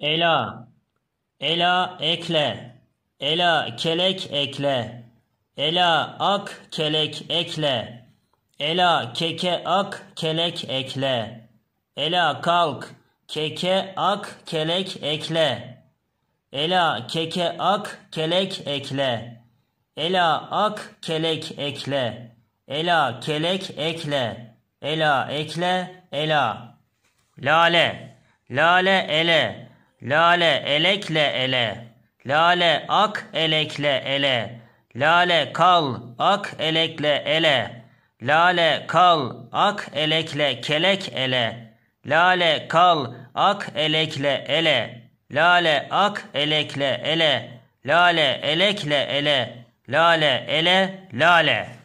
Ela, ela ekle, ela kelek ekle, ela ak kelek ekle, ela keke ak kelek ekle, ela kalk, keke ak kelek ekle, ela keke ak kelek ekle, ela ak kelek ekle, ela kelek ekle, ela ekle, ela. Lale, lale ele, lale elekle ele, lale ak elekle ele, lale kal ak elekle ele, lale kal ak elekle kelek ele, lale kal ak elekle ele, lale ak elekle ele, lale elekle ele, lale ele, lale.